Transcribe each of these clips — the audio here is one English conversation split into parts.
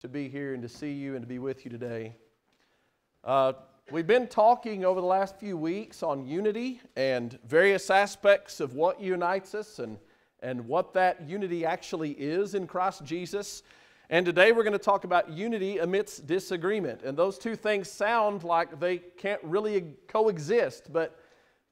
to be here and to see you and to be with you today. Uh, we've been talking over the last few weeks on unity and various aspects of what unites us and, and what that unity actually is in Christ Jesus. And today we're going to talk about unity amidst disagreement. And those two things sound like they can't really coexist, but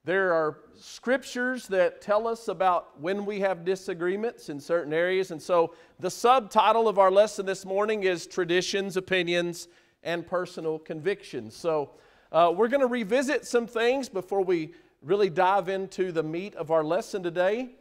there are scriptures that tell us about when we have disagreements in certain areas. And so the subtitle of our lesson this morning is Traditions, Opinions, and Personal Convictions. So uh, we're going to revisit some things before we really dive into the meat of our lesson today.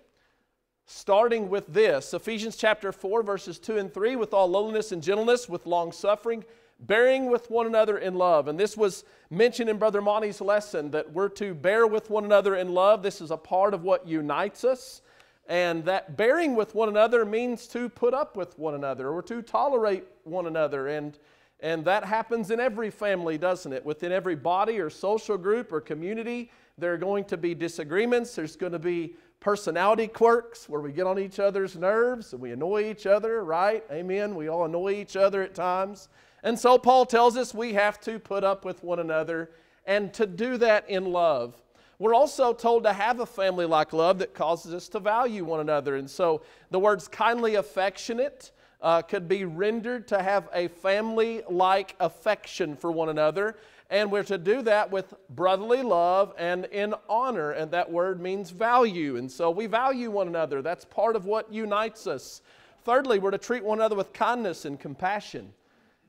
Starting with this Ephesians chapter 4, verses 2 and 3 with all lowliness and gentleness, with long suffering bearing with one another in love. And this was mentioned in Brother Monty's lesson that we're to bear with one another in love. This is a part of what unites us. And that bearing with one another means to put up with one another or to tolerate one another. And, and that happens in every family, doesn't it? Within every body or social group or community, there are going to be disagreements. There's going to be personality quirks where we get on each other's nerves and we annoy each other, right? Amen. We all annoy each other at times. And so Paul tells us we have to put up with one another and to do that in love. We're also told to have a family like love that causes us to value one another. And so the words kindly affectionate uh, could be rendered to have a family like affection for one another. And we're to do that with brotherly love and in honor. And that word means value. And so we value one another. That's part of what unites us. Thirdly, we're to treat one another with kindness and compassion.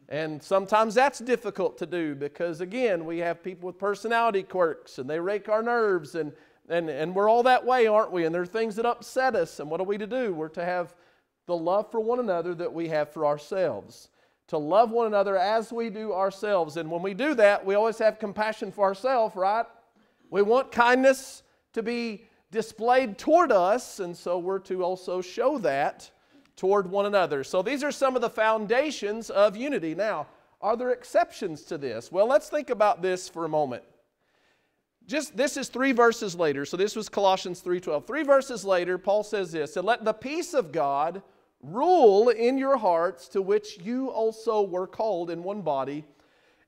And sometimes that's difficult to do because, again, we have people with personality quirks and they rake our nerves, and, and, and we're all that way, aren't we? And there are things that upset us, and what are we to do? We're to have the love for one another that we have for ourselves. To love one another as we do ourselves. And when we do that, we always have compassion for ourselves, right? We want kindness to be displayed toward us, and so we're to also show that toward one another. So these are some of the foundations of unity. Now, are there exceptions to this? Well, let's think about this for a moment. Just this is 3 verses later. So this was Colossians 3:12. 3 verses later, Paul says this, "And let the peace of God rule in your hearts to which you also were called in one body,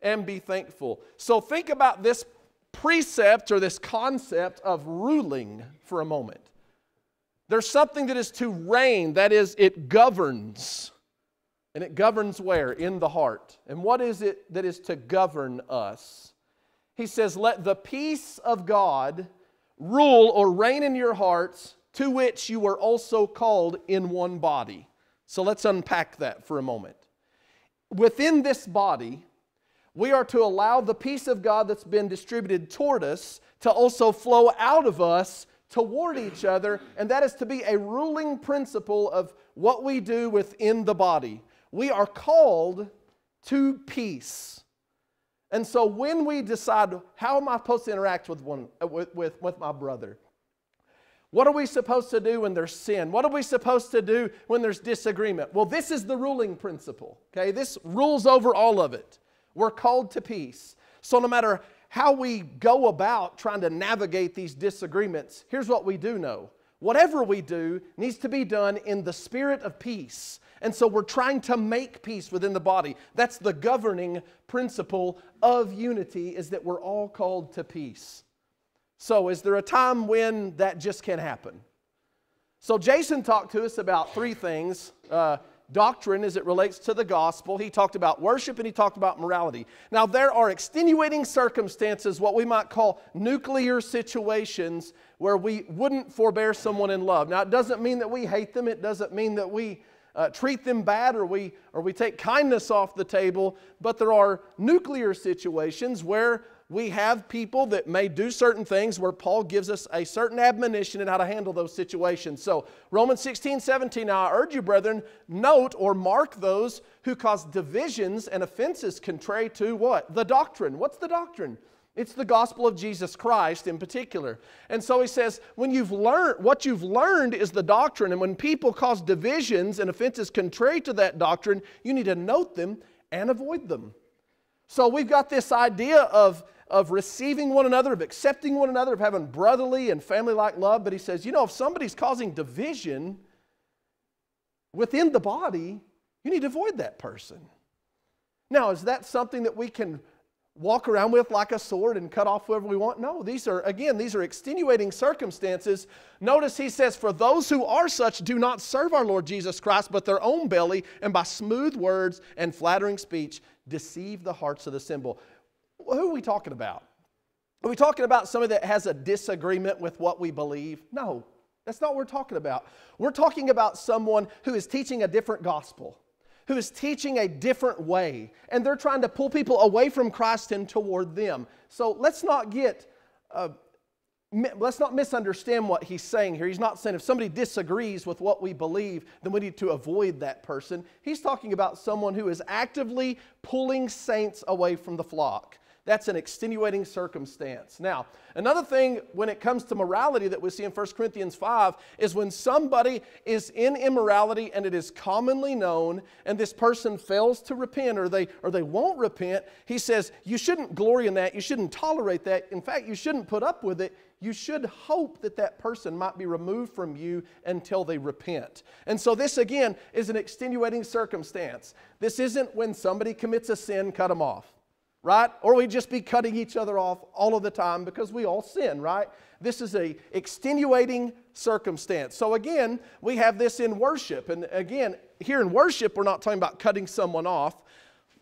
and be thankful." So think about this precept or this concept of ruling for a moment. There's something that is to reign, that is, it governs. And it governs where? In the heart. And what is it that is to govern us? He says, Let the peace of God rule or reign in your hearts, to which you were also called in one body. So let's unpack that for a moment. Within this body, we are to allow the peace of God that's been distributed toward us to also flow out of us toward each other, and that is to be a ruling principle of what we do within the body. We are called to peace. And so when we decide, how am I supposed to interact with, one, with, with, with my brother? What are we supposed to do when there's sin? What are we supposed to do when there's disagreement? Well, this is the ruling principle, okay? This rules over all of it. We're called to peace. So no matter how we go about trying to navigate these disagreements, here's what we do know. Whatever we do needs to be done in the spirit of peace. And so we're trying to make peace within the body. That's the governing principle of unity is that we're all called to peace. So is there a time when that just can't happen? So Jason talked to us about three things. Uh, doctrine as it relates to the gospel. He talked about worship and he talked about morality. Now, there are extenuating circumstances, what we might call nuclear situations, where we wouldn't forbear someone in love. Now, it doesn't mean that we hate them, it doesn't mean that we uh, treat them bad or we, or we take kindness off the table, but there are nuclear situations where we have people that may do certain things where Paul gives us a certain admonition in how to handle those situations. So, Romans 16, 17, now I urge you, brethren, note or mark those who cause divisions and offenses contrary to what? The doctrine. What's the doctrine? It's the gospel of Jesus Christ in particular. And so he says, when you've learned, what you've learned is the doctrine, and when people cause divisions and offenses contrary to that doctrine, you need to note them and avoid them. So we've got this idea of of receiving one another, of accepting one another, of having brotherly and family like love. But he says, you know, if somebody's causing division within the body, you need to avoid that person. Now, is that something that we can walk around with like a sword and cut off whoever we want? No, these are, again, these are extenuating circumstances. Notice he says, For those who are such do not serve our Lord Jesus Christ, but their own belly, and by smooth words and flattering speech deceive the hearts of the simple. Who are we talking about? Are we talking about somebody that has a disagreement with what we believe? No, that's not what we're talking about. We're talking about someone who is teaching a different gospel who is teaching a different way, and they're trying to pull people away from Christ and toward them. So let's not get, uh, let's not misunderstand what he's saying here. He's not saying if somebody disagrees with what we believe, then we need to avoid that person. He's talking about someone who is actively pulling saints away from the flock. That's an extenuating circumstance. Now, another thing when it comes to morality that we see in 1 Corinthians 5 is when somebody is in immorality and it is commonly known and this person fails to repent or they or they won't repent, he says, you shouldn't glory in that, you shouldn't tolerate that. In fact, you shouldn't put up with it. You should hope that that person might be removed from you until they repent. And so, this again is an extenuating circumstance. This isn't when somebody commits a sin, cut them off right? Or we just be cutting each other off all of the time because we all sin, right? This is a extenuating circumstance. So again, we have this in worship. And again, here in worship, we're not talking about cutting someone off.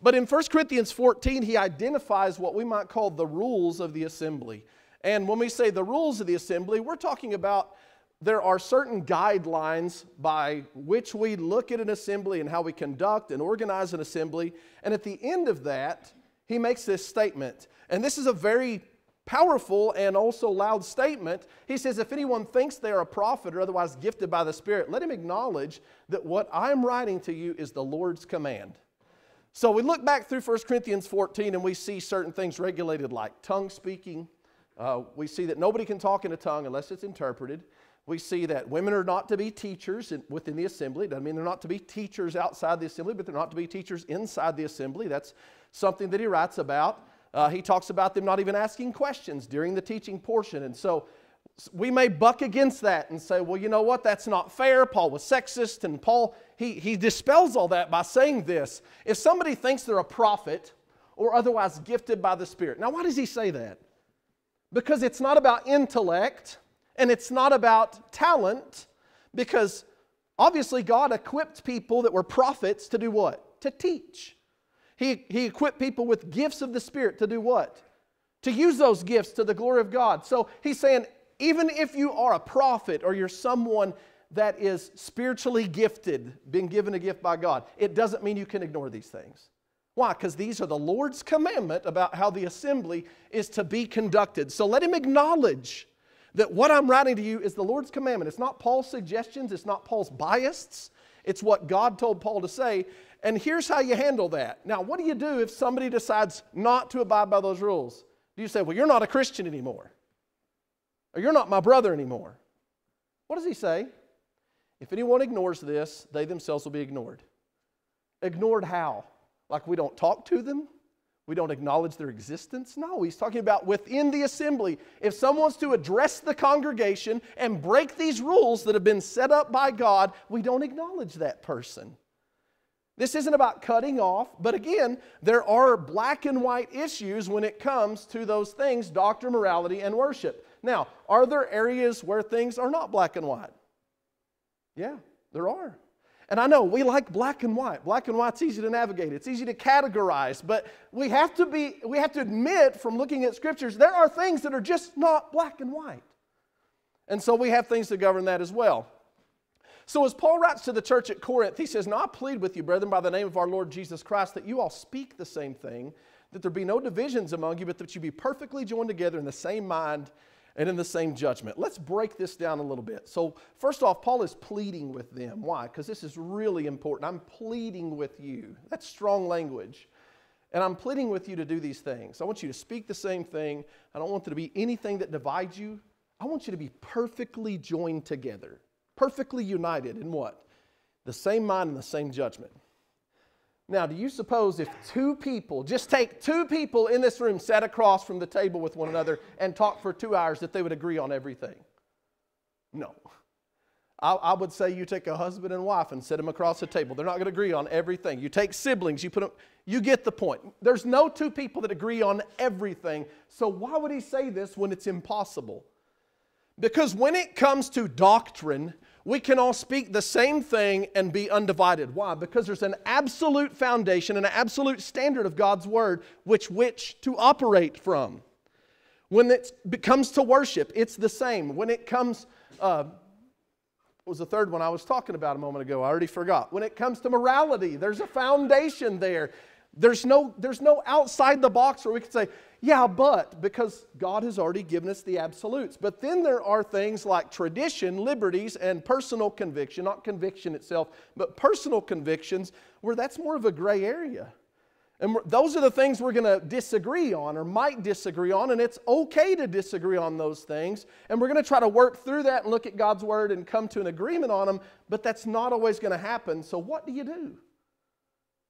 But in 1 Corinthians 14, he identifies what we might call the rules of the assembly. And when we say the rules of the assembly, we're talking about there are certain guidelines by which we look at an assembly and how we conduct and organize an assembly. And at the end of that, he makes this statement. And this is a very powerful and also loud statement. He says, If anyone thinks they are a prophet or otherwise gifted by the Spirit, let him acknowledge that what I'm writing to you is the Lord's command. So we look back through 1 Corinthians 14 and we see certain things regulated like tongue speaking. Uh, we see that nobody can talk in a tongue unless it's interpreted. We see that women are not to be teachers within the assembly. Doesn't mean they're not to be teachers outside the assembly, but they're not to be teachers inside the assembly. That's something that he writes about. Uh, he talks about them not even asking questions during the teaching portion. And so we may buck against that and say, well, you know what, that's not fair. Paul was sexist, and Paul, he, he dispels all that by saying this. If somebody thinks they're a prophet or otherwise gifted by the Spirit, now why does he say that? Because it's not about intellect and it's not about talent, because obviously God equipped people that were prophets to do what? To teach. He, he equipped people with gifts of the Spirit to do what? To use those gifts to the glory of God. So he's saying, even if you are a prophet or you're someone that is spiritually gifted, being given a gift by God, it doesn't mean you can ignore these things. Why? Because these are the Lord's commandment about how the assembly is to be conducted. So let him acknowledge that what I'm writing to you is the Lord's commandment. It's not Paul's suggestions, it's not Paul's bias, it's what God told Paul to say. And here's how you handle that. Now, what do you do if somebody decides not to abide by those rules? Do you say, well, you're not a Christian anymore? Or you're not my brother anymore? What does he say? If anyone ignores this, they themselves will be ignored. Ignored how? Like we don't talk to them? We don't acknowledge their existence? No, he's talking about within the assembly. If someone's to address the congregation and break these rules that have been set up by God, we don't acknowledge that person. This isn't about cutting off, but again, there are black and white issues when it comes to those things doctrine, morality, and worship. Now, are there areas where things are not black and white? Yeah, there are. And I know we like black and white. Black and white's easy to navigate. It's easy to categorize, but we have to be we have to admit from looking at scriptures there are things that are just not black and white. And so we have things to govern that as well. So, as Paul writes to the church at Corinth, he says, Now I plead with you, brethren, by the name of our Lord Jesus Christ, that you all speak the same thing, that there be no divisions among you, but that you be perfectly joined together in the same mind and in the same judgment. Let's break this down a little bit. So, first off, Paul is pleading with them. Why? Because this is really important. I'm pleading with you. That's strong language. And I'm pleading with you to do these things. I want you to speak the same thing. I don't want there to be anything that divides you. I want you to be perfectly joined together perfectly united in what? The same mind and the same judgment. Now, do you suppose if two people, just take two people in this room, sat across from the table with one another and talked for two hours, that they would agree on everything? No. I, I would say you take a husband and wife and sit them across the table. They're not going to agree on everything. You take siblings, you put them, you get the point. There's no two people that agree on everything. So why would he say this when it's impossible? Because when it comes to doctrine, we can all speak the same thing and be undivided. Why? Because there's an absolute foundation, an absolute standard of God's word which which to operate from. When it comes to worship, it's the same. When it comes, uh, was the third one I was talking about a moment ago? I already forgot. When it comes to morality, there's a foundation there. There's no, there's no outside the box where we can say, yeah, but, because God has already given us the absolutes. But then there are things like tradition, liberties, and personal conviction, not conviction itself, but personal convictions, where that's more of a gray area. And those are the things we're going to disagree on or might disagree on, and it's okay to disagree on those things. And we're going to try to work through that and look at God's Word and come to an agreement on them, but that's not always going to happen. So, what do you do?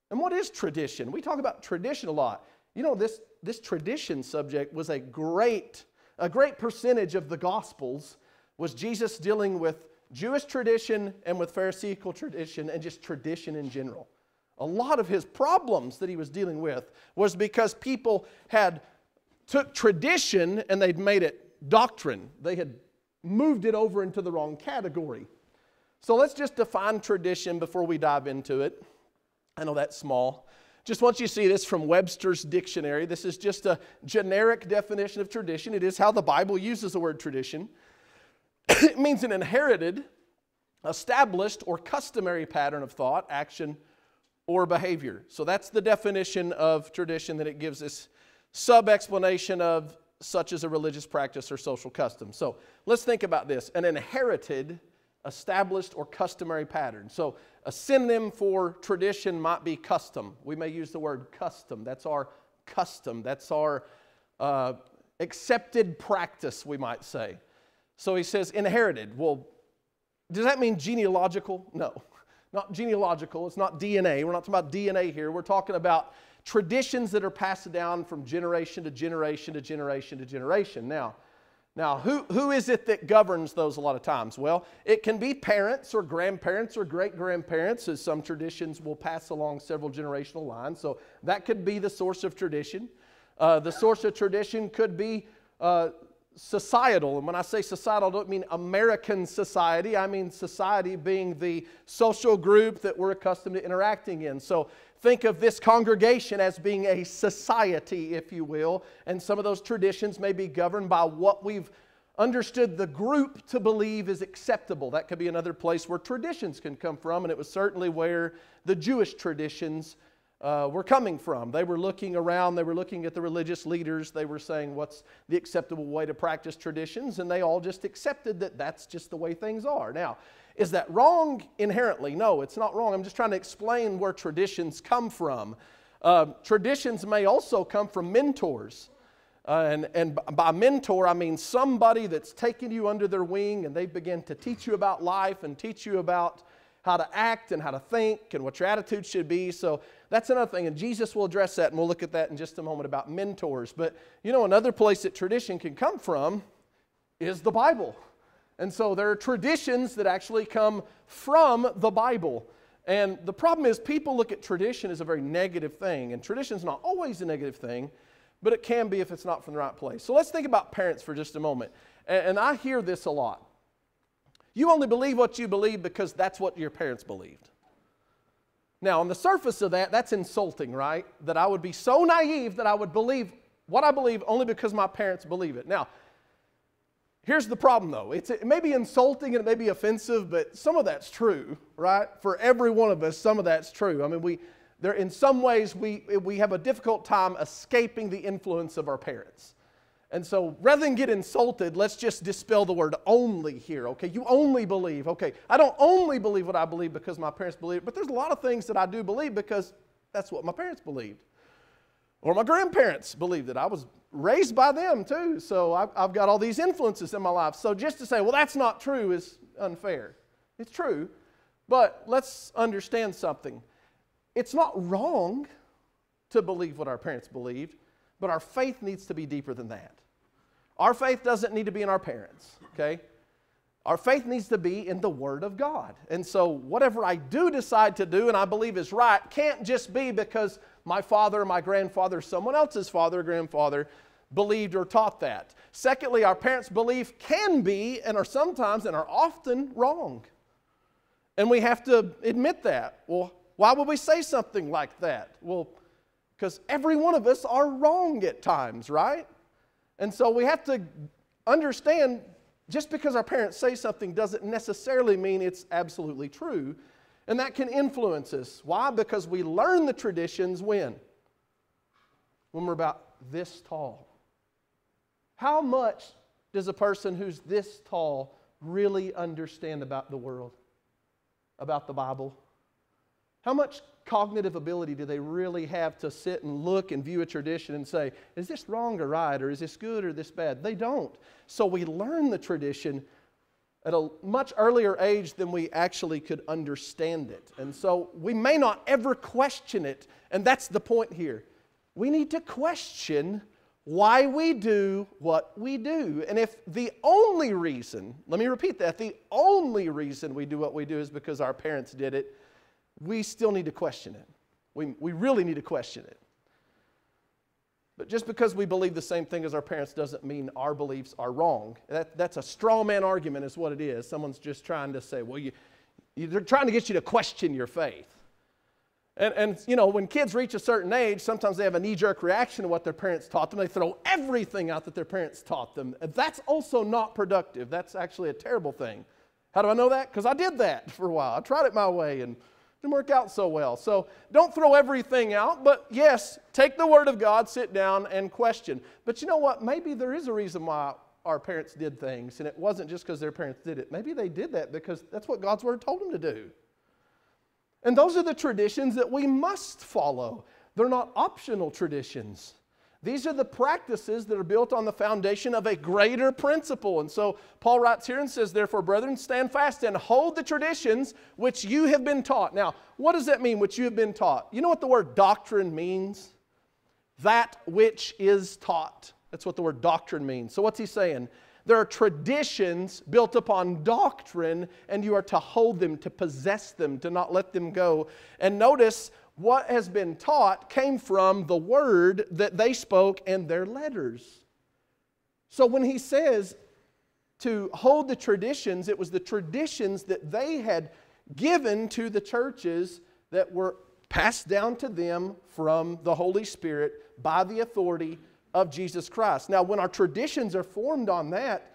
And what is tradition? We talk about tradition a lot. You know, this, this tradition subject was a great, a great percentage of the Gospels was Jesus dealing with Jewish tradition and with Pharisaical tradition and just tradition in general. A lot of his problems that he was dealing with was because people had took tradition and they'd made it doctrine. They had moved it over into the wrong category. So let's just define tradition before we dive into it. I know that's small. Just want you to see this from Webster's dictionary. This is just a generic definition of tradition. It is how the Bible uses the word tradition. it means an inherited, established, or customary pattern of thought, action, or behavior. So that's the definition of tradition that it gives this sub explanation of such as a religious practice or social custom. So let's think about this an inherited, established, or customary pattern. So a synonym for tradition might be custom. We may use the word custom. That's our custom. That's our uh, accepted practice, we might say. So he says inherited. Well, does that mean genealogical? No, not genealogical. It's not DNA. We're not talking about DNA here. We're talking about traditions that are passed down from generation to generation to generation to generation. Now, now, who, who is it that governs those a lot of times? Well, it can be parents or grandparents or great grandparents, as some traditions will pass along several generational lines. So that could be the source of tradition. Uh, the source of tradition could be uh, societal. And when I say societal, I don't mean American society. I mean society being the social group that we're accustomed to interacting in. So think of this congregation as being a society, if you will, and some of those traditions may be governed by what we've understood the group to believe is acceptable. That could be another place where traditions can come from, and it was certainly where the Jewish traditions uh, were coming from. They were looking around, they were looking at the religious leaders, they were saying, What's the acceptable way to practice traditions? And they all just accepted that that's just the way things are. Now, is that wrong inherently? No, it's not wrong. I'm just trying to explain where traditions come from. Uh, traditions may also come from mentors. Uh, and, and by mentor, I mean somebody that's taken you under their wing and they begin to teach you about life and teach you about how to act and how to think and what your attitude should be. So that's another thing. And Jesus will address that, and we'll look at that in just a moment about mentors. But you know, another place that tradition can come from is the Bible. And so there are traditions that actually come from the Bible. And the problem is, people look at tradition as a very negative thing. And tradition is not always a negative thing, but it can be if it's not from the right place. So let's think about parents for just a moment. And, I hear this a lot. You only believe what you believe because that's what your parents believed. Now, on the surface of that, that's insulting, right? That I would be so naive that I would believe what I believe only because my parents believe it. Now, Here's the problem though it's, it may be insulting and it may be offensive, but some of that's true, right? For every one of us, some of that's true. I mean, we, there, in some ways, we, we have a difficult time escaping the influence of our parents. And so rather than get insulted, let's just dispel the word only here, okay? You only believe, okay? I don't only believe what I believe because my parents believe but there's a lot of things that I do believe because that's what my parents believed. Or my grandparents believed it. I was raised by them too. So I've, I've got all these influences in my life. So just to say, well, that's not true is unfair. It's true. But let's understand something. It's not wrong to believe what our parents believed, but our faith needs to be deeper than that. Our faith doesn't need to be in our parents, okay? Our faith needs to be in the Word of God. And so, whatever I do decide to do and I believe is right can't just be because my father, my grandfather, someone else's father or grandfather believed or taught that. Secondly, our parents' belief can be and are sometimes and are often wrong. And we have to admit that. Well, why would we say something like that? Well, because every one of us are wrong at times, right? And so we have to understand just because our parents say something doesn't necessarily mean it's absolutely true. And that can influence us. Why? Because we learn the traditions when? When we're about this tall. How much does a person who's this tall really understand about the world, about the Bible? How much cognitive ability do they really have to sit and look and view a tradition and say, is this wrong or right, or is this good or this bad? They don't. So we learn the tradition at a much earlier age than we actually could understand it. And so we may not ever question it, and that's the point here. We need to question why we do what we do. And if the only reason, let me repeat that, the only reason we do what we do is because our parents did it, we still need to question it. We, we really need to question it. But just because we believe the same thing as our parents doesn't mean our beliefs are wrong. That, that's a straw man argument, is what it is. Someone's just trying to say, well, you, they're trying to get you to question your faith. And, and, you know, when kids reach a certain age, sometimes they have a knee jerk reaction to what their parents taught them. They throw everything out that their parents taught them. That's also not productive. That's actually a terrible thing. How do I know that? Because I did that for a while. I tried it my way and didn't work out so well. So don't throw everything out, but yes, take the Word of God, sit down, and question. But you know what? Maybe there is a reason why our parents did things, and it wasn't just because their parents did it. Maybe they did that because that's what God's Word told them to do. And those are the traditions that we must follow. They're not optional traditions. These are the practices that are built on the foundation of a greater principle. And so Paul writes here and says, Therefore, brethren, stand fast and hold the traditions which you have been taught. Now, what does that mean, which you have been taught? You know what the word doctrine means? That which is taught. That's what the word doctrine means. So, what's he saying? There are traditions built upon doctrine, and you are to hold them, to possess them, to not let them go. And notice what has been taught came from the word that they spoke and their letters. So when he says to hold the traditions, it was the traditions that they had given to the churches that were passed down to them from the Holy Spirit by the authority of Jesus Christ. Now, when our traditions are formed on that,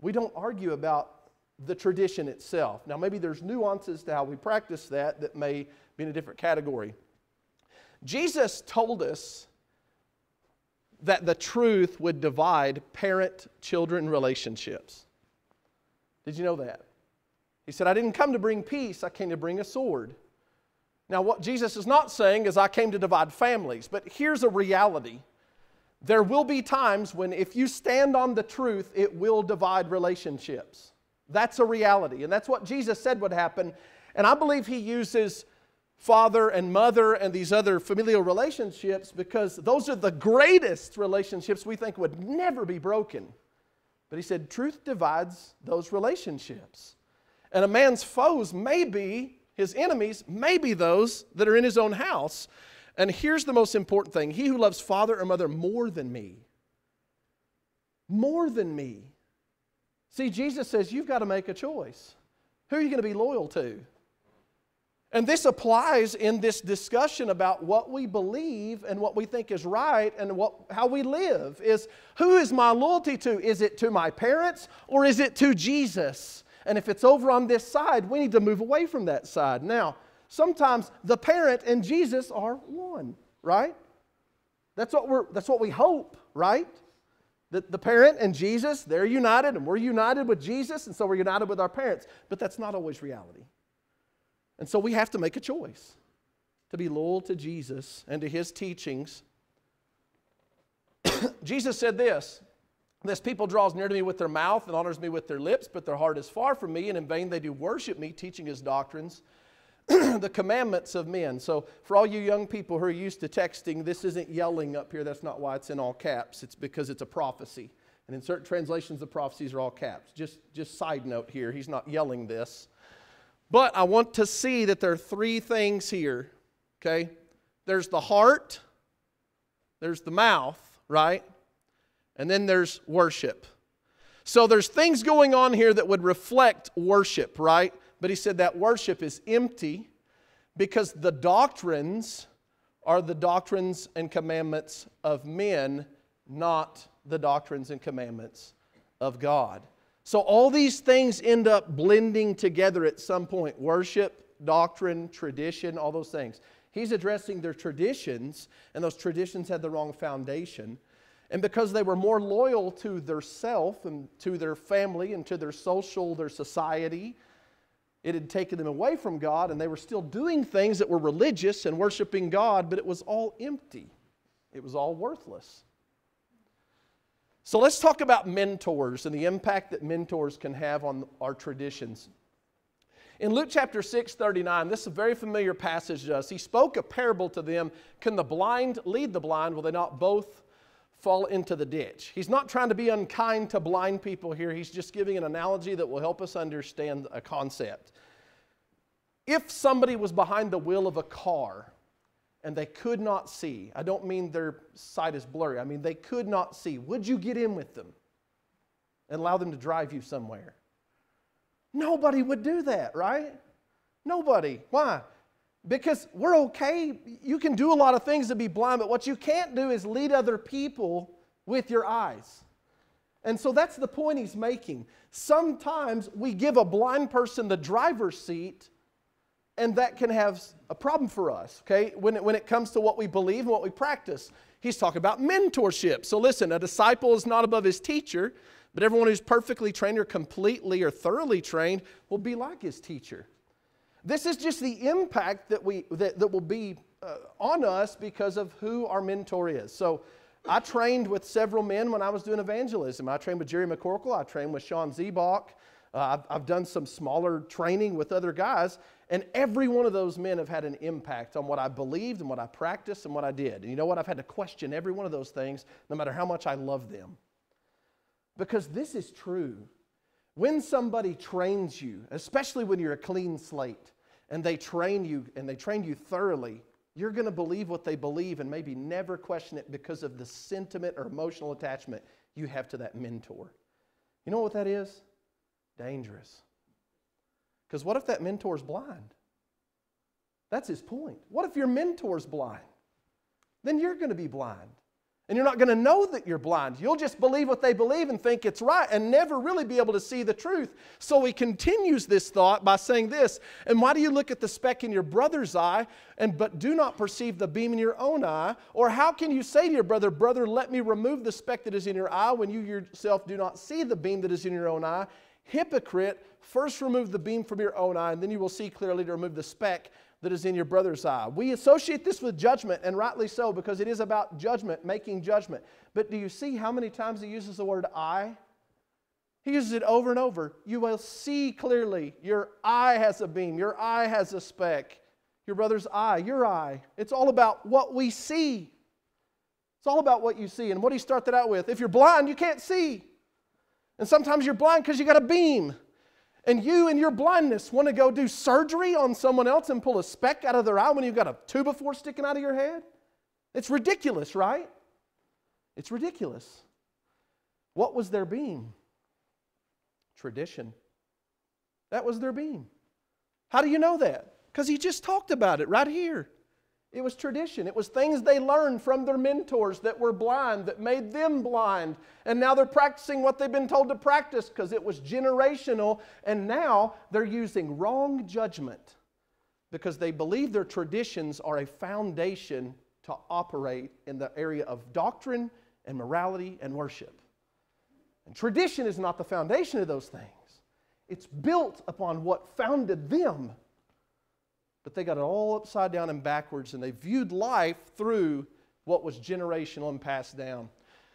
we don't argue about the tradition itself. Now, maybe there's nuances to how we practice that that may be in a different category. Jesus told us that the truth would divide parent children relationships. Did you know that? He said, I didn't come to bring peace, I came to bring a sword. Now, what Jesus is not saying is, I came to divide families, but here's a reality. There will be times when, if you stand on the truth, it will divide relationships. That's a reality. And that's what Jesus said would happen. And I believe he uses father and mother and these other familial relationships because those are the greatest relationships we think would never be broken. But he said, truth divides those relationships. And a man's foes may be, his enemies may be those that are in his own house. And here's the most important thing he who loves father or mother more than me, more than me. See, Jesus says you've got to make a choice. Who are you going to be loyal to? And this applies in this discussion about what we believe and what we think is right and what, how we live. Is who is my loyalty to? Is it to my parents or is it to Jesus? And if it's over on this side, we need to move away from that side. Now, sometimes the parent and Jesus are one, right? That's what, we're, that's what we hope, right? That the parent and Jesus, they're united and we're united with Jesus, and so we're united with our parents. But that's not always reality. And so we have to make a choice to be loyal to Jesus and to his teachings. Jesus said this This people draws near to me with their mouth and honors me with their lips, but their heart is far from me, and in vain they do worship me, teaching his doctrines, the commandments of men. So, for all you young people who are used to texting, this isn't yelling up here. That's not why it's in all caps. It's because it's a prophecy. And in certain translations, the prophecies are all caps. Just, just side note here, he's not yelling this. But I want to see that there are three things here, okay? There's the heart, there's the mouth, right? And then there's worship. So there's things going on here that would reflect worship, right? But he said that worship is empty because the doctrines are the doctrines and commandments of men, not the doctrines and commandments of God. So all these things end up blending together at some point worship, doctrine, tradition, all those things. He's addressing their traditions, and those traditions had the wrong foundation. And because they were more loyal to their self and to their family and to their social, their society, it had taken them away from God, and they were still doing things that were religious and worshiping God, but it was all empty. It was all worthless. So let's talk about mentors and the impact that mentors can have on our traditions. In Luke chapter 6, 39, this is a very familiar passage to us. He spoke a parable to them Can the blind lead the blind? Will they not both fall into the ditch? He's not trying to be unkind to blind people here. He's just giving an analogy that will help us understand a concept. If somebody was behind the wheel of a car and they could not see, I don't mean their sight is blurry, I mean they could not see, would you get in with them and allow them to drive you somewhere? Nobody would do that, right? Nobody. Why? Because we're okay. You can do a lot of things to be blind, but what you can't do is lead other people with your eyes. And so that's the point he's making. Sometimes we give a blind person the driver's seat, and that can have a problem for us, okay, when it, when it comes to what we believe and what we practice. He's talking about mentorship. So listen, a disciple is not above his teacher, but everyone who's perfectly trained or completely or thoroughly trained will be like his teacher. This is just the impact that, we, that, that will be uh, on us because of who our mentor is. So I trained with several men when I was doing evangelism. I trained with Jerry McCorkle, I trained with Sean Zebach. Uh, I've, I've done some smaller training with other guys, and every one of those men have had an impact on what I believed and what I practiced and what I did. And you know what? I've had to question every one of those things, no matter how much I love them. Because this is true. When somebody trains you, especially when you're a clean slate, and they train you and they train you thoroughly, you're going to believe what they believe and maybe never question it because of the sentiment or emotional attachment you have to that mentor. You know what that is? Dangerous. Because what if that mentor's blind? That's his point. What if your mentor's blind? Then you're going to be blind. And you're not going to know that you're blind. You'll just believe what they believe and think it's right and never really be able to see the truth. So he continues this thought by saying this, and why do you look at the speck in your brother's eye and but do not perceive the beam in your own eye? Or how can you say to your brother, brother, let me remove the speck that is in your eye when you yourself do not see the beam that is in your own eye? Hypocrite, first remove the beam from your own eye, and then you will see clearly to remove the speck that is in your brother's eye. We associate this with judgment, and rightly so, because it is about judgment, making judgment. But do you see how many times he uses the word eye? He uses it over and over. You will see clearly. Your eye has a beam, your eye has a speck. Your brother's eye, your eye. It's all about what we see. It's all about what you see. And what do you start that out with? If you're blind, you can't see. And sometimes you're blind because you got a beam and you in your blindness want to go do surgery on someone else and pull a speck out of their eye when you've got a two by four sticking out of your head? It's ridiculous, right? It's ridiculous. What was their beam? Tradition. That was their beam. How do you know that? Because he just talked about it right here. It was tradition. It was things they learned from their mentors that were blind, that made them blind. And now they're practicing what they've been told to practice because it was generational. And now they're using wrong judgment because they believe their traditions are a foundation to operate in the area of doctrine and morality and worship. And tradition is not the foundation of those things, it's built upon what founded them but they got it all upside down and backwards, and they viewed life through what was generational and passed down.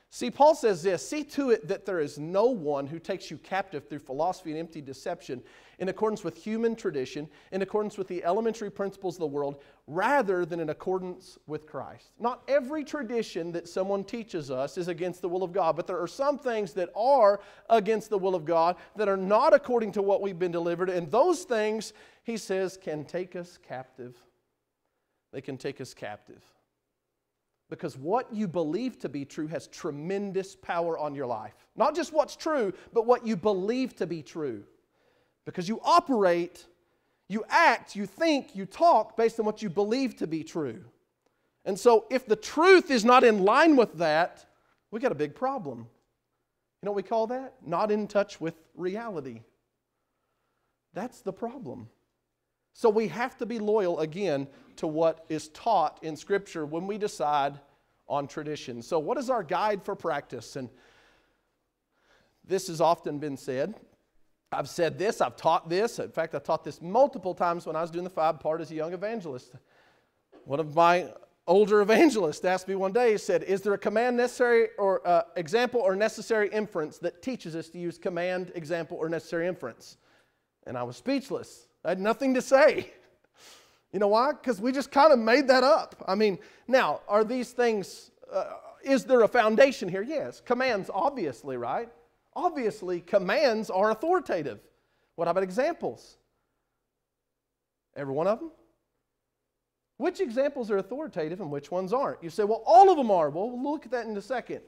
See, Paul says this see to it that there is no one who takes you captive through philosophy and empty deception in accordance with human tradition, in accordance with the elementary principles of the world, rather than in accordance with Christ. Not every tradition that someone teaches us is against the will of God, but there are some things that are against the will of God that are not according to what we've been delivered, and those things, he says, can take us captive. They can take us captive. Because what you believe to be true has tremendous power on your life. Not just what's true, but what you believe to be true. Because you operate, you act, you think, you talk based on what you believe to be true. And so if the truth is not in line with that, we got a big problem. You know what we call that? Not in touch with reality. That's the problem. So we have to be loyal again to what is taught in Scripture when we decide on tradition. So, what is our guide for practice? And this has often been said. I've said this, I've taught this. In fact, I taught this multiple times when I was doing the five part as a young evangelist. One of my older evangelists asked me one day, he said, Is there a command necessary or uh, example or necessary inference that teaches us to use command, example, or necessary inference? And I was speechless. I had nothing to say. You know why? Because we just kind of made that up. I mean, now, are these things, uh, is there a foundation here? Yes. Commands, obviously, right? Obviously, commands are authoritative. What about examples? Every one of them? Which examples are authoritative and which ones aren't? You say, well, all of them are. Well, we'll look at that in a second.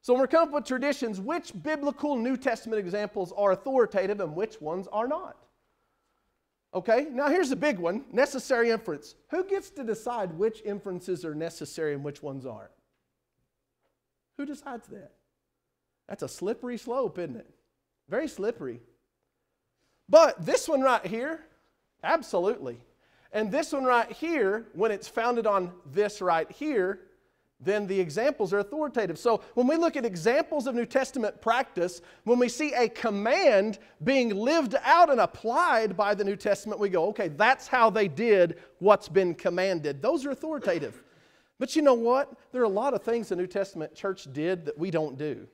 So, when we're coming up with traditions, which biblical New Testament examples are authoritative and which ones are not? Okay, now here's a big one necessary inference. Who gets to decide which inferences are necessary and which ones aren't? Who decides that? That's a slippery slope, isn't it? Very slippery. But this one right here, absolutely. And this one right here, when it's founded on this right here, then the examples are authoritative. So when we look at examples of New Testament practice, when we see a command being lived out and applied by the New Testament, we go, okay, that's how they did what's been commanded. Those are authoritative. But you know what? There are a lot of things the New Testament church did that we don't do.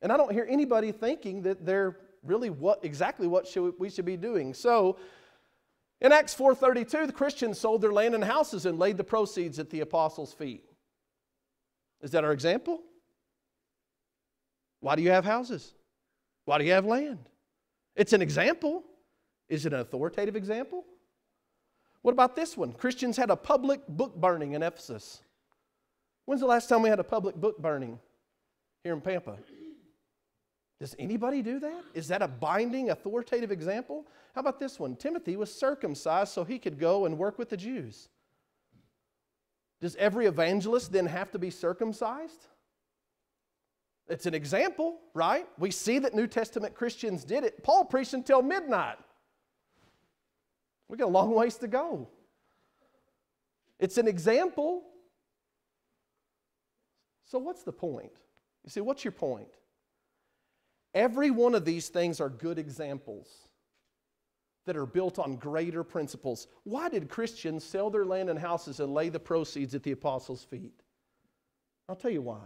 And I don't hear anybody thinking that they're really what exactly what should we should be doing. So in Acts 4:32, the Christians sold their land and houses and laid the proceeds at the apostles' feet. Is that our example? Why do you have houses? Why do you have land? It's an example. Is it an authoritative example? What about this one? Christians had a public book burning in Ephesus. When's the last time we had a public book burning here in Pampa? Does anybody do that? Is that a binding, authoritative example? How about this one? Timothy was circumcised so he could go and work with the Jews. Does every evangelist then have to be circumcised? It's an example, right? We see that New Testament Christians did it. Paul preached until midnight. We got a long ways to go. It's an example. So, what's the point? You see, what's your point? Every one of these things are good examples that are built on greater principles. Why did Christians sell their land and houses and lay the proceeds at the apostles' feet? I'll tell you why.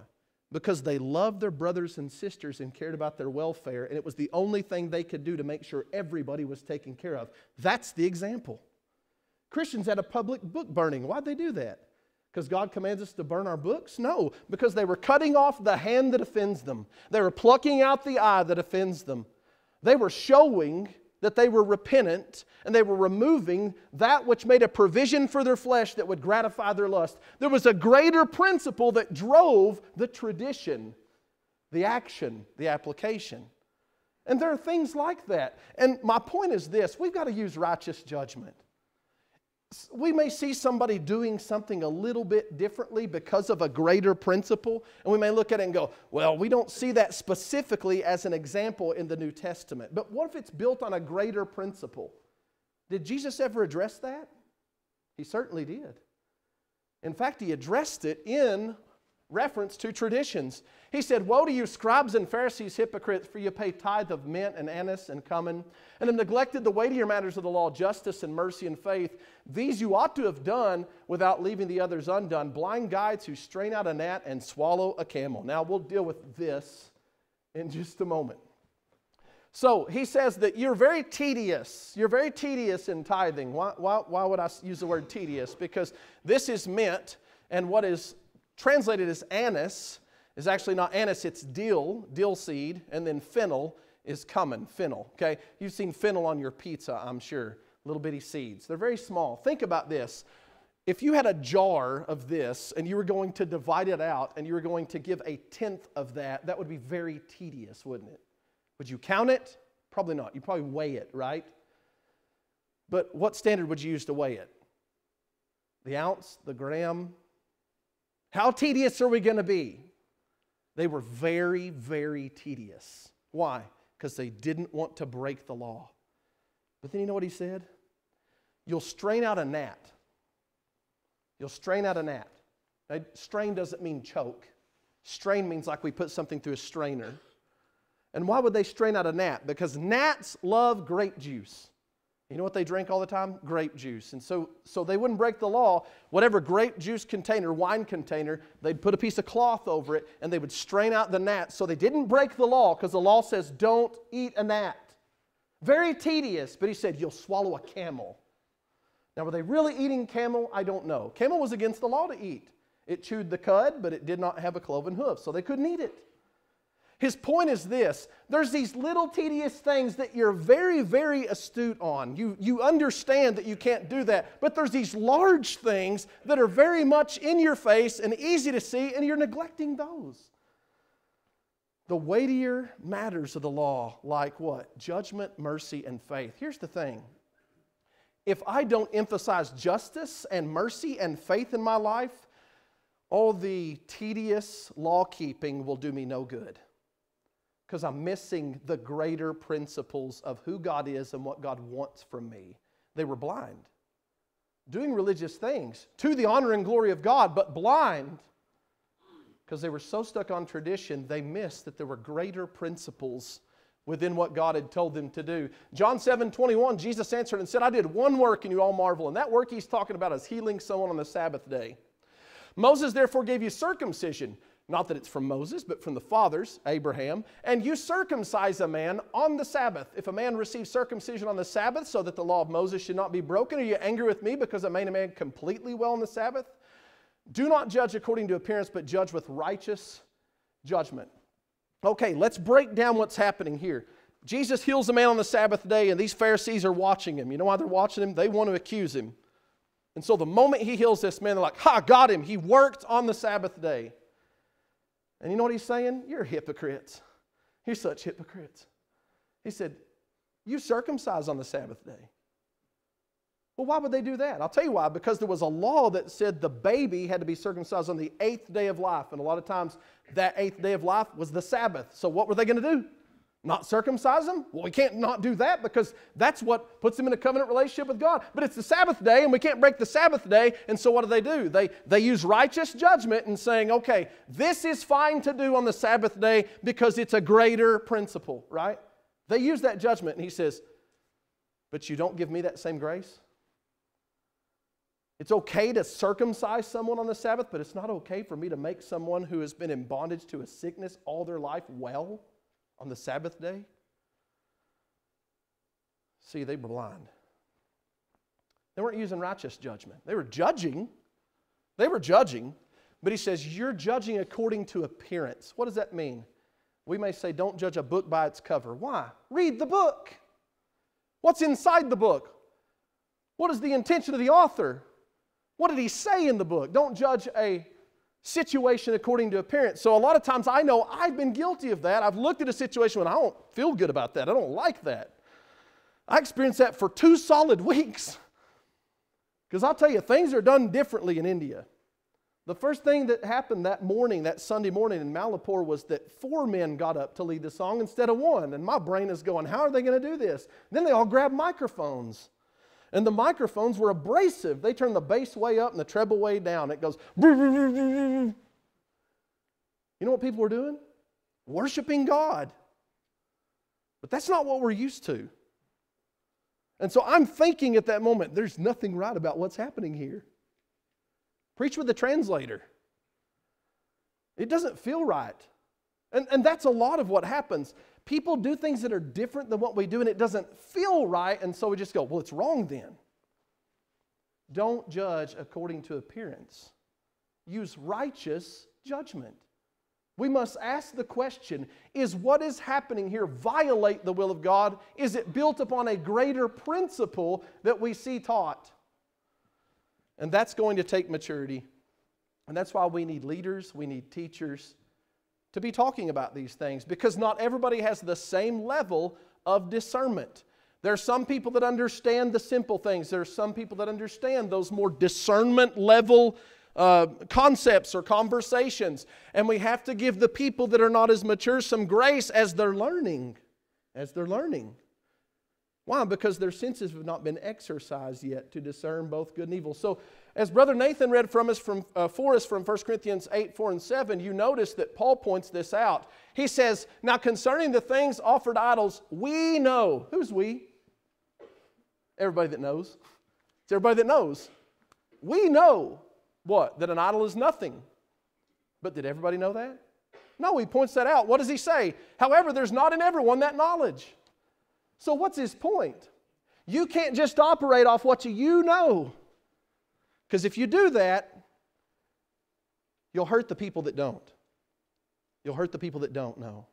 Because they loved their brothers and sisters and cared about their welfare, and it was the only thing they could do to make sure everybody was taken care of. That's the example. Christians had a public book burning. Why'd they do that? Because God commands us to burn our books? No, because they were cutting off the hand that offends them. They were plucking out the eye that offends them. They were showing that they were repentant and they were removing that which made a provision for their flesh that would gratify their lust. There was a greater principle that drove the tradition, the action, the application. And there are things like that. And my point is this we've got to use righteous judgment we may see somebody doing something a little bit differently because of a greater principle, and we may look at it and go, well, we don't see that specifically as an example in the New Testament. But what if it's built on a greater principle? Did Jesus ever address that? He certainly did. In fact, he addressed it in reference to traditions. He said, Woe to you, scribes and Pharisees, hypocrites, for you pay tithe of mint and anise and cumin, and have neglected the weightier matters of the law, justice and mercy and faith. These you ought to have done without leaving the others undone. Blind guides who strain out a gnat and swallow a camel. Now we'll deal with this in just a moment. So he says that you're very tedious. You're very tedious in tithing. Why, why, why would I use the word tedious? Because this is mint, and what is translated as anise is actually not anise, it's dill, dill seed, and then fennel is cumin, fennel. Okay? You've seen fennel on your pizza, I'm sure. Little bitty seeds. They're very small. Think about this. If you had a jar of this and you were going to divide it out and you were going to give a tenth of that, that would be very tedious, wouldn't it? Would you count it? Probably not. You probably weigh it, right? But what standard would you use to weigh it? The ounce, the gram? How tedious are we going to be? They were very, very tedious. Why? Because they didn't want to break the law. But then you know what he said? You'll strain out a gnat. You'll strain out a gnat. Now, strain doesn't mean choke. Strain means like we put something through a strainer. And why would they strain out a gnat? Because gnats love grape juice. You know what they drink all the time? Grape juice. And so, so they wouldn't break the law. Whatever grape juice container, wine container, they'd put a piece of cloth over it and they would strain out the gnat. So they didn't break the law because the law says don't eat a gnat. Very tedious, but he said you'll swallow a camel. Now, were they really eating camel? I don't know. Camel was against the law to eat. It chewed the cud, but it did not have a cloven hoof, so they couldn't eat it. His point is this there's these little tedious things that you're very, very astute on. You, you understand that you can't do that, but there's these large things that are very much in your face and easy to see, and you're neglecting those. The weightier matters of the law, like what? Judgment, mercy, and faith. Here's the thing if I don't emphasize justice and mercy and faith in my life, all the tedious law keeping will do me no good because I'm missing the greater principles of who God is and what God wants from me. They were blind, doing religious things to the honor and glory of God, but blind because they were so stuck on tradition, they missed that there were greater principles within what God had told them to do. John 7 21, Jesus answered and said, I did one work and you all marvel. And that work he's talking about is healing someone on the Sabbath day. Moses therefore gave you circumcision not that it's from Moses, but from the fathers, Abraham. And you circumcise a man on the Sabbath. If a man receives circumcision on the Sabbath so that the law of Moses should not be broken, are you angry with me because I made a man completely well on the Sabbath? Do not judge according to appearance, but judge with righteous judgment. Okay, let's break down what's happening here. Jesus heals a man on the Sabbath day, and these Pharisees are watching him. You know why they're watching him? They want to accuse him. And so the moment he heals this man, they're like, Ha, got him. He worked on the Sabbath day. And you know what he's saying? You're hypocrites. You're such hypocrites. He said, You circumcise on the Sabbath day. Well, why would they do that? I'll tell you why. Because there was a law that said the baby had to be circumcised on the eighth day of life. And a lot of times that eighth day of life was the Sabbath. So what were they going to do? Not circumcise them? Well, we can't not do that because that's what puts them in a covenant relationship with God. But it's the Sabbath day and we can't break the Sabbath day. And so what do they do? They, they use righteous judgment and saying, okay, this is fine to do on the Sabbath day because it's a greater principle, right? They use that judgment and he says, but you don't give me that same grace? It's okay to circumcise someone on the Sabbath, but it's not okay for me to make someone who has been in bondage to a sickness all their life well on the Sabbath day? See, they were blind. They weren't using righteous judgment. They were judging. They were judging, but he says, You're judging according to appearance. What does that mean? We may say, Don't judge a book by its cover. Why? Read the book. What's inside the book? What is the intention of the author? What did he say in the book? Don't judge a situation according to appearance. So a lot of times I know I've been guilty of that. I've looked at a situation when I don't feel good about that. I don't like that. I experienced that for two solid weeks. Because I'll tell you, things are done differently in India. The first thing that happened that morning, that Sunday morning in Malapur, was that four men got up to lead the song instead of one. And my brain is going, how are they going to do this? Then they all grabbed microphones. And the microphones were abrasive. They turned the bass way up and the treble way down. It goes. You know what people were doing? Worshiping God. But that's not what we're used to. And so I'm thinking at that moment, there's nothing right about what's happening here. Preach with the translator. It doesn't feel right. And, and that's a lot of what happens. People do things that are different than what we do, and it doesn't feel right, and so we just go, well, it's wrong then. Don't judge according to appearance, use righteous judgment. We must ask the question is what is happening here violate the will of God? Is it built upon a greater principle that we see taught? And that's going to take maturity. And that's why we need leaders, we need teachers to be talking about these things because not everybody has the same level of discernment. There are some people that understand the simple things, there are some people that understand those more discernment level. Uh, concepts or conversations, and we have to give the people that are not as mature some grace as they're learning. As they're learning. Why? Because their senses have not been exercised yet to discern both good and evil. So, as Brother Nathan read from us from, uh, for us from 1 Corinthians 8, 4, and 7, you notice that Paul points this out. He says, Now concerning the things offered idols, we know. Who's we? Everybody that knows. It's everybody that knows. We know what? That an idol is nothing. But did everybody know that? No, he points that out. What does he say? However, there's not in everyone that knowledge. So, what's his point? You can't just operate off what you know. Because if you do that, you'll hurt the people that don't. You'll hurt the people that don't know.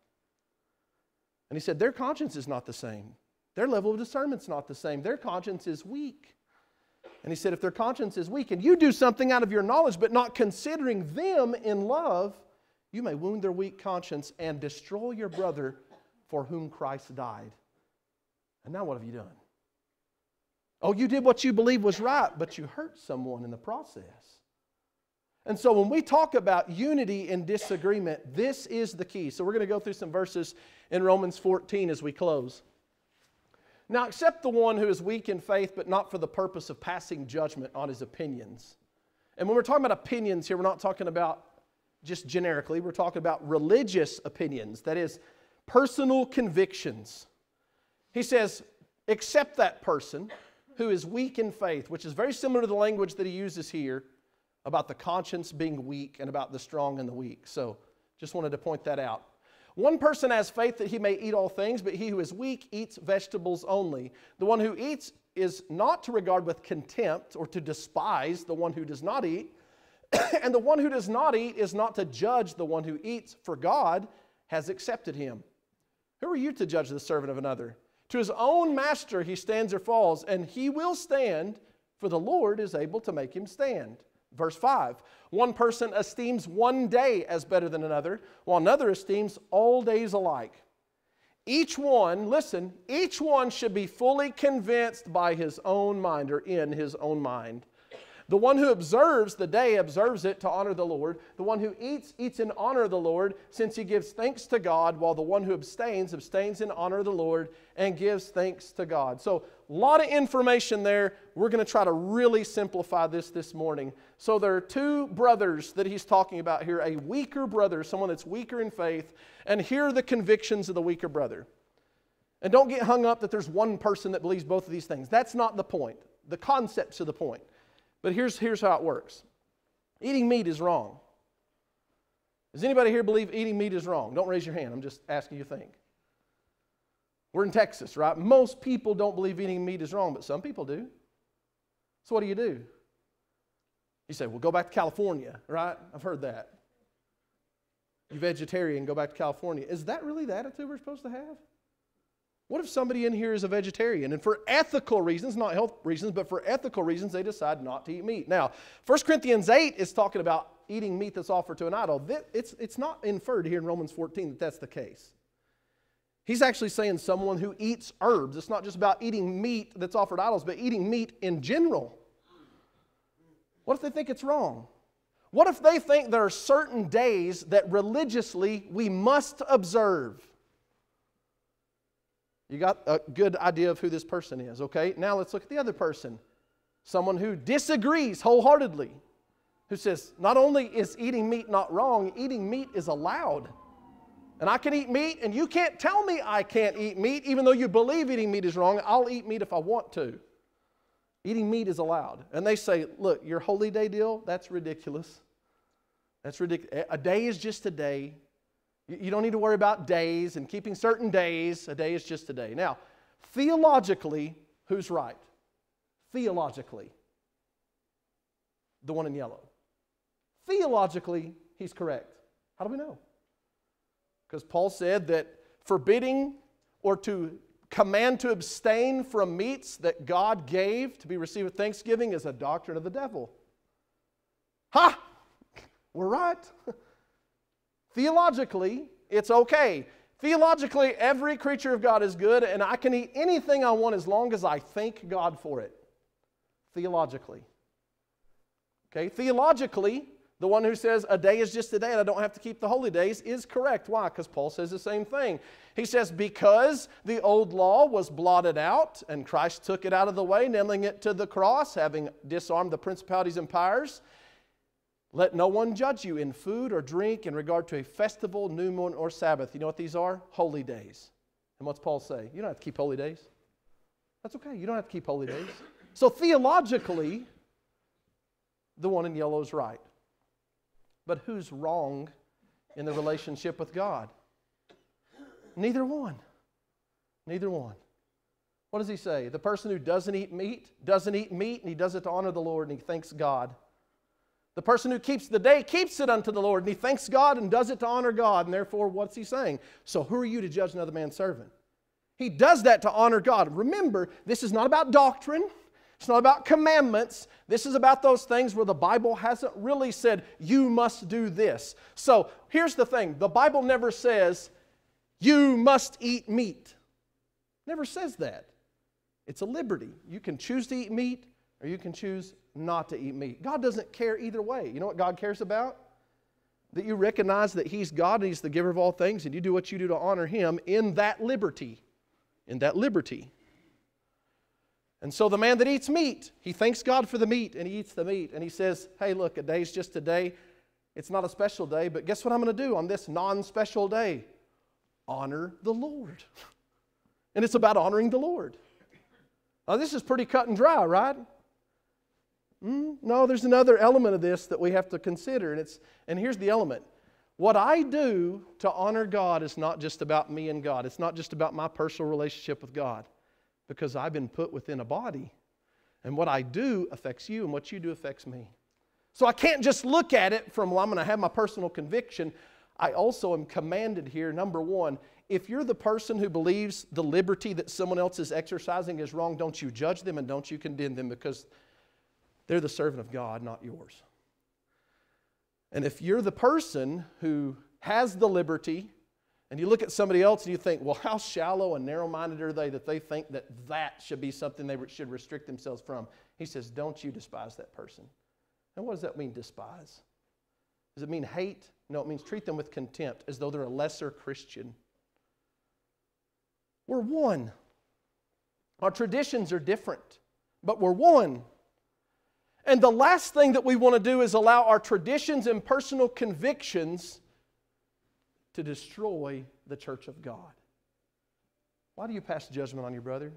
And he said, their conscience is not the same. Their level of discernment's not the same. Their conscience is weak. And he said, if their conscience is weak and you do something out of your knowledge but not considering them in love, you may wound their weak conscience and destroy your brother for whom Christ died. And now what have you done? Oh, you did what you believe was right, but you hurt someone in the process. And so when we talk about unity and disagreement, this is the key. So we're going to go through some verses in Romans 14 as we close. Now, accept the one who is weak in faith, but not for the purpose of passing judgment on his opinions. And when we're talking about opinions here, we're not talking about just generically, we're talking about religious opinions, that is, personal convictions. He says, accept that person who is weak in faith, which is very similar to the language that he uses here about the conscience being weak and about the strong and the weak. So just wanted to point that out. One person has faith that he may eat all things, but he who is weak eats vegetables only. The one who eats is not to regard with contempt or to despise the one who does not eat. and the one who does not eat is not to judge the one who eats, for God has accepted him. Who are you to judge the servant of another? To his own master he stands or falls, and he will stand, for the Lord is able to make him stand. Verse 5 One person esteems one day as better than another, while another esteems all days alike. Each one, listen, each one should be fully convinced by his own mind or in his own mind. The one who observes the day observes it to honor the Lord. The one who eats, eats in honor of the Lord, since he gives thanks to God, while the one who abstains, abstains in honor of the Lord and gives thanks to God. So, a lot of information there. We're going to try to really simplify this this morning. So, there are two brothers that he's talking about here a weaker brother, someone that's weaker in faith, and here are the convictions of the weaker brother. And don't get hung up that there's one person that believes both of these things. That's not the point. The concepts are the point. But here's, here's how it works eating meat is wrong. Does anybody here believe eating meat is wrong? Don't raise your hand. I'm just asking you to think. We're in Texas, right? Most people don't believe eating meat is wrong, but some people do. So what do you do? You say, well, go back to California, right? I've heard that. You vegetarian, go back to California. Is that really the attitude we're supposed to have? What if somebody in here is a vegetarian and for ethical reasons, not health reasons, but for ethical reasons, they decide not to eat meat? Now, 1 Corinthians 8 is talking about eating meat that's offered to an idol. It's, it's not inferred here in Romans 14 that that's the case. He's actually saying someone who eats herbs. It's not just about eating meat that's offered idols, but eating meat in general. What if they think it's wrong? What if they think there are certain days that religiously we must observe? You got a good idea of who this person is, okay? Now let's look at the other person. Someone who disagrees wholeheartedly, who says not only is eating meat not wrong, eating meat is allowed. And I can eat meat, and you can't tell me I can't eat meat, even though you believe eating meat is wrong. I'll eat meat if I want to. Eating meat is allowed. And they say, look, your holy day deal, that's ridiculous. That's ridiculous. A day is just a day. You don't need to worry about days and keeping certain days. A day is just a day. Now, theologically, who's right? Theologically, the one in yellow. Theologically, he's correct. How do we know? Because Paul said that forbidding or to command to abstain from meats that God gave to be received with thanksgiving is a doctrine of the devil. Ha! We're right. Theologically, it's okay. Theologically, every creature of God is good, and I can eat anything I want as long as I thank God for it. Theologically. Okay, theologically, the one who says a day is just a day and I don't have to keep the holy days is correct. Why? Because Paul says the same thing. He says, Because the old law was blotted out and Christ took it out of the way, nailing it to the cross, having disarmed the principalities and powers, let no one judge you in food or drink in regard to a festival, new moon, or Sabbath. You know what these are? Holy days. And what's Paul say? You don't have to keep holy days. That's okay. You don't have to keep holy days. So theologically, the one in yellow is right. But who's wrong in the relationship with God? Neither one. Neither one. What does he say? The person who doesn't eat meat doesn't eat meat and he does it to honor the Lord and he thanks God. The person who keeps the day keeps it unto the Lord and he thanks God and does it to honor God. And therefore, what's he saying? So, who are you to judge another man's servant? He does that to honor God. Remember, this is not about doctrine. It's not about commandments. This is about those things where the Bible hasn't really said, you must do this. So here's the thing the Bible never says, you must eat meat. Never says that. It's a liberty. You can choose to eat meat or you can choose not to eat meat. God doesn't care either way. You know what God cares about? That you recognize that He's God and He's the giver of all things, and you do what you do to honor Him in that liberty. In that liberty. And so the man that eats meat, he thanks God for the meat and he eats the meat and he says, Hey, look, a day's just a day. It's not a special day, but guess what I'm going to do on this non special day? Honor the Lord. And it's about honoring the Lord. Now, this is pretty cut and dry, right? Mm, no, there's another element of this that we have to consider, and, it's, and here's the element. What I do to honor God is not just about me and God, it's not just about my personal relationship with God because I've been put within a body. And what I do affects you, and what you do affects me. So I can't just look at it from, well, I'm going to have my personal conviction. I also am commanded here, number one, if you're the person who believes the liberty that someone else is exercising is wrong, don't you judge them and don't you condemn them because they're the servant of God, not yours. And if you're the person who has the liberty and you look at somebody else and you think, well, how shallow and narrow minded are they that they think that that should be something they should restrict themselves from? He says, don't you despise that person. And what does that mean, despise? Does it mean hate? No, it means treat them with contempt as though they're a lesser Christian. We're one. Our traditions are different, but we're one. And the last thing that we want to do is allow our traditions and personal convictions to destroy the church of God. Why do you pass judgment on your brother?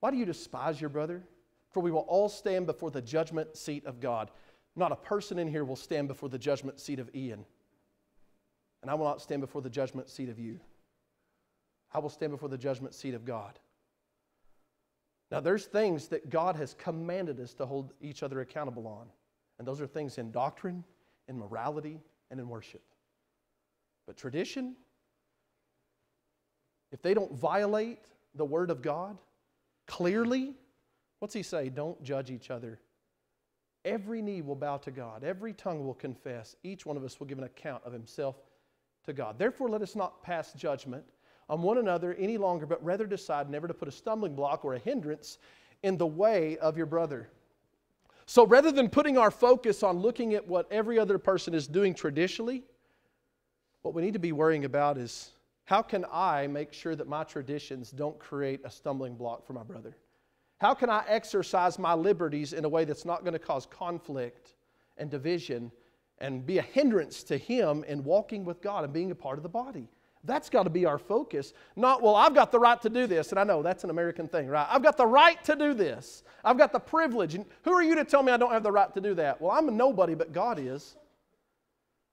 Why do you despise your brother? For we will all stand before the judgment seat of God. Not a person in here will stand before the judgment seat of Ian. And I will not stand before the judgment seat of you. I will stand before the judgment seat of God. Now, there's things that God has commanded us to hold each other accountable on. And those are things in doctrine, in morality, and in worship. But tradition, if they don't violate the Word of God clearly, what's he say? Don't judge each other. Every knee will bow to God, every tongue will confess. Each one of us will give an account of himself to God. Therefore, let us not pass judgment on one another any longer, but rather decide never to put a stumbling block or a hindrance in the way of your brother. So rather than putting our focus on looking at what every other person is doing traditionally, what we need to be worrying about is how can I make sure that my traditions don't create a stumbling block for my brother? How can I exercise my liberties in a way that's not going to cause conflict and division and be a hindrance to him in walking with God and being a part of the body. That's got to be our focus. Not, well, I've got the right to do this. And I know that's an American thing, right? I've got the right to do this. I've got the privilege. And who are you to tell me I don't have the right to do that? Well, I'm a nobody, but God is.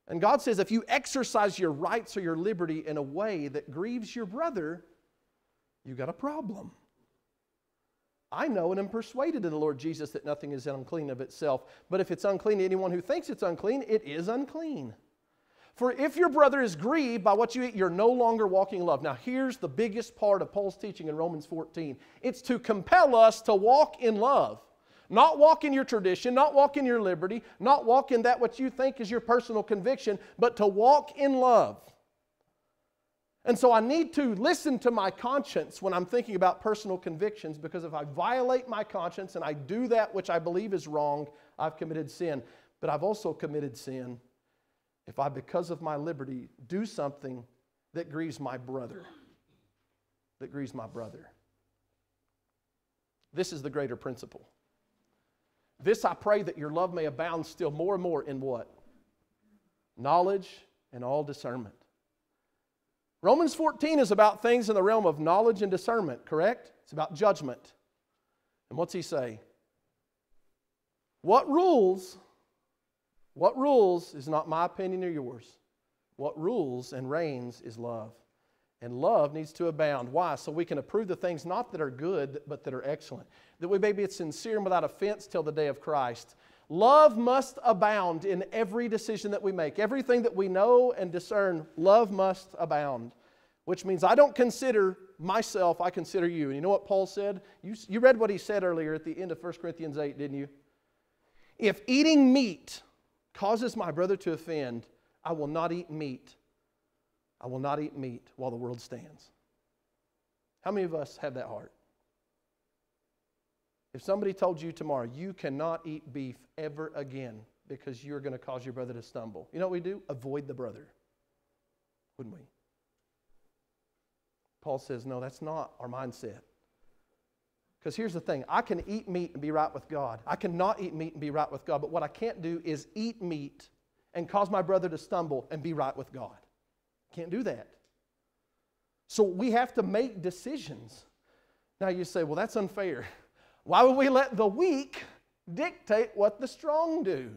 And God says if you exercise your rights or your liberty in a way that grieves your brother, you got a problem. I know and am persuaded in the Lord Jesus that nothing is unclean of itself. But if it's unclean to anyone who thinks it's unclean, it is unclean. For if your brother is grieved by what you eat, you're no longer walking in love. Now, here's the biggest part of Paul's teaching in Romans 14 it's to compel us to walk in love. Not walk in your tradition, not walk in your liberty, not walk in that what you think is your personal conviction, but to walk in love. And so I need to listen to my conscience when I'm thinking about personal convictions because if I violate my conscience and I do that which I believe is wrong, I've committed sin. But I've also committed sin if I, because of my liberty, do something that grieves my brother. That grieves my brother. This is the greater principle. This I pray that your love may abound still more and more in what? Knowledge and all discernment Romans 14 is about things in the realm of knowledge and discernment, correct? It's about judgment. And what's he say? What rules, what rules is not my opinion or yours. What rules and reigns is love. And love needs to abound. Why? So we can approve the things not that are good, but that are excellent. That we may be sincere and without offense till the day of Christ. Love must abound in every decision that we make. Everything that we know and discern, love must abound. Which means I don't consider myself, I consider you. And you know what Paul said? You, you read what he said earlier at the end of 1 Corinthians 8, didn't you? If eating meat causes my brother to offend, I will not eat meat. I will not eat meat while the world stands. How many of us have that heart? If somebody told you tomorrow, you cannot eat beef ever again because you're going to cause your brother to stumble, you know what we do? Avoid the brother. Wouldn't we? Paul says, no, that's not our mindset. Because here's the thing I can eat meat and be right with God. I cannot eat meat and be right with God. But what I can't do is eat meat and cause my brother to stumble and be right with God. Can't do that. So we have to make decisions. Now you say, well, that's unfair. Why would we let the weak dictate what the strong do?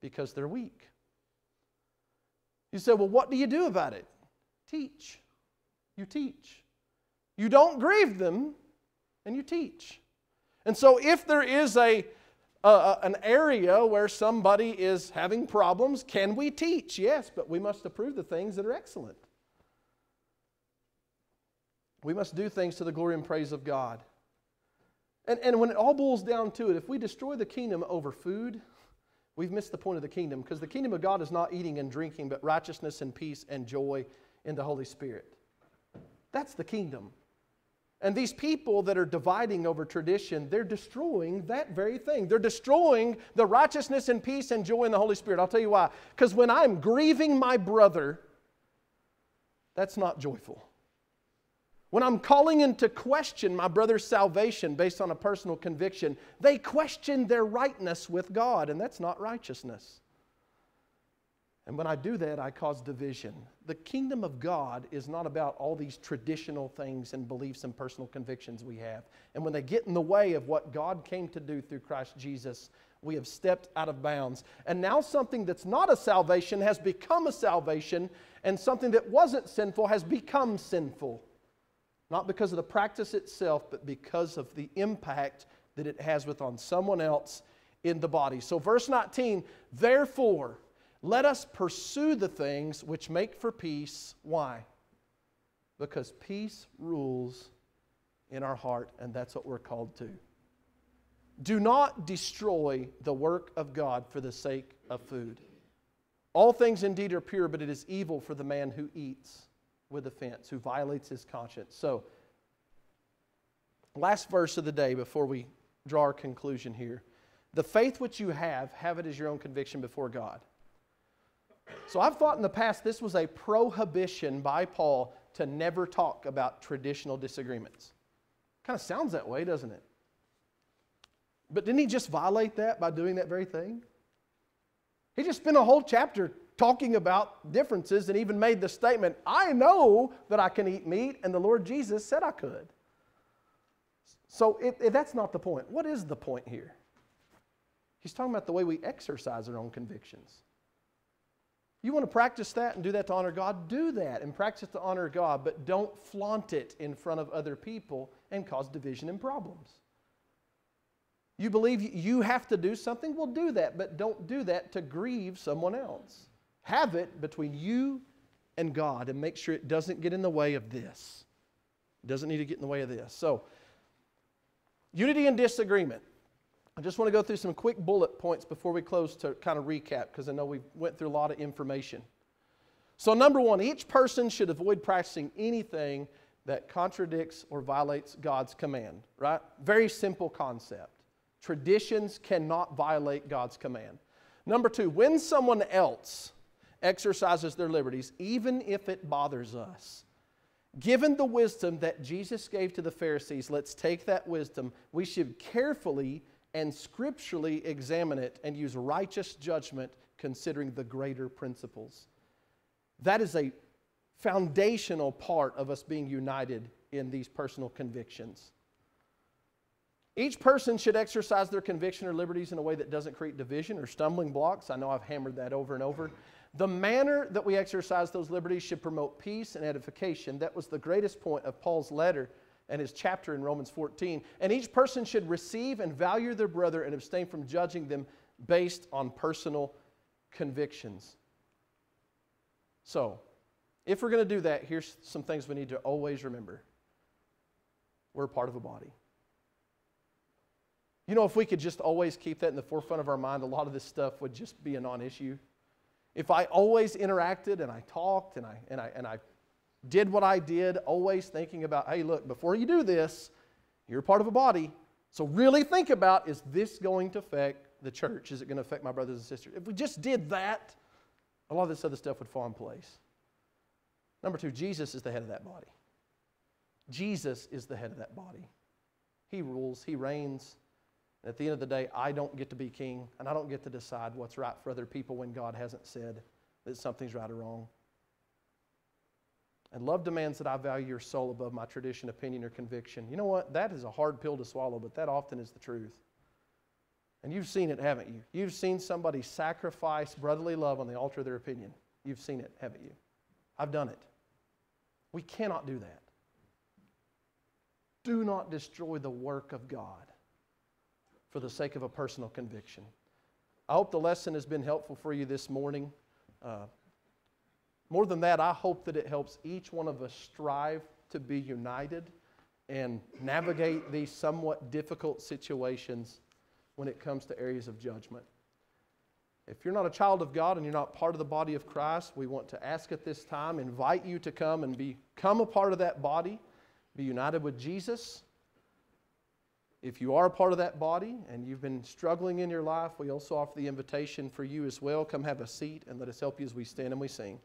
Because they're weak. You say, well, what do you do about it? Teach. You teach. You don't grieve them, and you teach. And so, if there is a, a, an area where somebody is having problems, can we teach? Yes, but we must approve the things that are excellent. We must do things to the glory and praise of God. And, and when it all boils down to it, if we destroy the kingdom over food, we've missed the point of the kingdom because the kingdom of God is not eating and drinking, but righteousness and peace and joy in the Holy Spirit. That's the kingdom. And these people that are dividing over tradition, they're destroying that very thing. They're destroying the righteousness and peace and joy in the Holy Spirit. I'll tell you why. Because when I'm grieving my brother, that's not joyful. When I'm calling into question my brother's salvation based on a personal conviction, they question their rightness with God, and that's not righteousness. And when I do that, I cause division. The kingdom of God is not about all these traditional things and beliefs and personal convictions we have. And when they get in the way of what God came to do through Christ Jesus, we have stepped out of bounds. And now something that's not a salvation has become a salvation, and something that wasn't sinful has become sinful not because of the practice itself, but because of the impact that it has with on someone else in the body. So, verse 19, therefore, let us pursue the things which make for peace. Why? Because peace rules in our heart, and that's what we're called to. Do not destroy the work of God for the sake of food. All things indeed are pure, but it is evil for the man who eats with offense, who violates his conscience. So, last verse of the day before we draw our conclusion here. The faith which you have, have it as your own conviction before God. So I've thought in the past this was a prohibition by Paul to never talk about traditional disagreements. Kind of sounds that way, doesn't it? But didn't he just violate that by doing that very thing? He just spent a whole chapter talking about differences and even made the statement, I know that I can eat meat, and the Lord Jesus said I could. So it, that's not the point. What is the point here? He's talking about the way we exercise our own convictions. You want to practice that and do that to honor God? Do that and practice to honor God, but don't flaunt it in front of other people and cause division and problems. You believe you have to do something? Well, do that, but don't do that to grieve someone else. Have it between you and God and make sure it doesn't get in the way of this. It doesn't need to get in the way of this. So, unity and disagreement. I just want to go through some quick bullet points before we close to kind of recap because I know we went through a lot of information. So, number one, each person should avoid practicing anything that contradicts or violates God's command, right? Very simple concept. Traditions cannot violate God's command. Number two, when someone else exercises their liberties, even if it bothers us, given the wisdom that Jesus gave to the Pharisees, let's take that wisdom. We should carefully and scripturally examine it and use righteous judgment considering the greater principles. That is a foundational part of us being united in these personal convictions. Each person should exercise their conviction or liberties in a way that doesn't create division or stumbling blocks. I know I've hammered that over and over. The manner that we exercise those liberties should promote peace and edification. That was the greatest point of Paul's letter and his chapter in Romans 14. And each person should receive and value their brother and abstain from judging them based on personal convictions. So, if we're going to do that, here's some things we need to always remember we're part of a body. You know, if we could just always keep that in the forefront of our mind, a lot of this stuff would just be a non issue. If I always interacted and I talked and I, and, I, and I did what I did, always thinking about, hey, look, before you do this, you're part of a body. So really think about is this going to affect the church? Is it going to affect my brothers and sisters? If we just did that, a lot of this other stuff would fall in place. Number two, Jesus is the head of that body. Jesus is the head of that body. He rules, He reigns. And at the end of the day, I don't get to be king, and I don't get to decide what's right for other people when God hasn't said that something's right or wrong. And love demands that I value your soul above my tradition, opinion, or conviction. You know what? That is a hard pill to swallow, but that often is the truth. And you've seen it, haven't you? You've seen somebody sacrifice brotherly love on the altar of their opinion. You've seen it, haven't you? I've done it. We cannot do that. Do not destroy the work of God for the sake of a personal conviction. I hope the lesson has been helpful for you this morning. Uh, more than that, I hope that it helps each one of us strive to be united and navigate these somewhat difficult situations when it comes to areas of judgment. If you're not a child of God and you're not part of the body of Christ, we want to ask at this time, invite you to come and become a part of that body, be united with Jesus if you are a part of that body and you've been struggling in your life, we also offer the invitation for you as well. Come have a seat and let us help you as we stand and we sing.